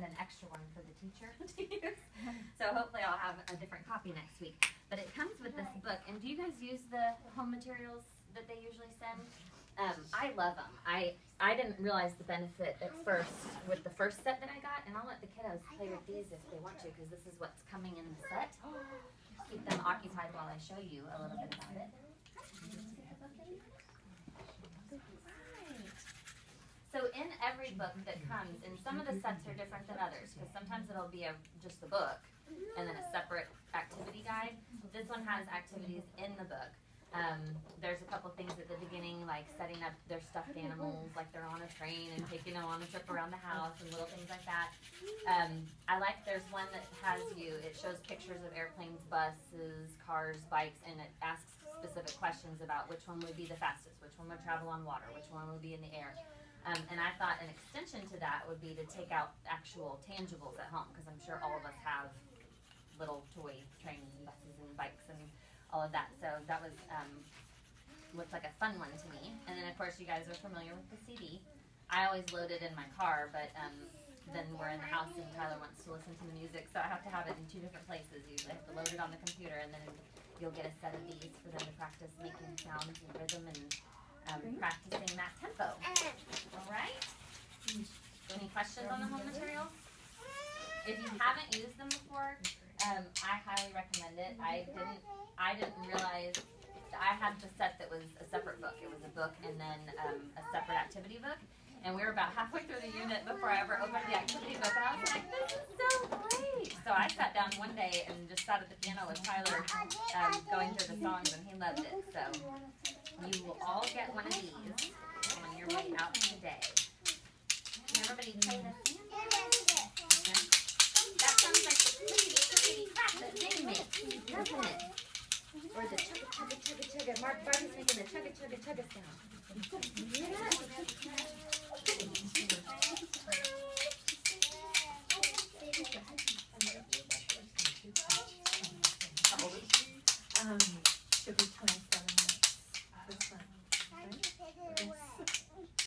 and an extra one for the teacher to use. So hopefully I'll have a different copy next week. But it comes with this book. And do you guys use the home materials that they usually send? Um, I love them. I I didn't realize the benefit at first with the first set that I got, and I'll let the kiddos play with these if they want to, because this is what's coming in the set. Keep them occupied while I show you a little bit about it. So in every book that comes, and some of the sets are different than others, because sometimes it'll be a, just the book, and then a separate activity guide. This one has activities in the book. Um, there's a couple things at the beginning, like setting up their stuffed animals, like they're on a train and taking them on a trip around the house and little things like that. Um, I like there's one that has you, it shows pictures of airplanes, buses, cars, bikes, and it asks specific questions about which one would be the fastest, which one would travel on water, which one would be in the air. Um, and I thought an extension to that would be to take out actual tangibles at home, because I'm sure all of us have little toy trains and buses and bikes and all of that. So that was um, looked like a fun one to me. And then of course you guys are familiar with the CD. I always load it in my car, but um, then we're in the house and Tyler wants to listen to the music, so I have to have it in two different places. Usually I have to load it on the computer, and then you'll get a set of these for them to practice making sounds and rhythm and um, practicing that tempo. All right. Any questions on the home materials? If you haven't used them before, um, I highly recommend it. I didn't, I didn't realize, I had the set that was a separate book. It was a book and then, um, a separate activity book. And we were about halfway through the unit before I ever opened the activity book. And I was like, this is so great. So I sat down one day and just sat at the piano with Tyler, um, going through the songs and he loved it. So you will all get it? Or the chugga, chugga, chugga, chugga. Mark Barbie's making the chugga, chugga, chugga sound.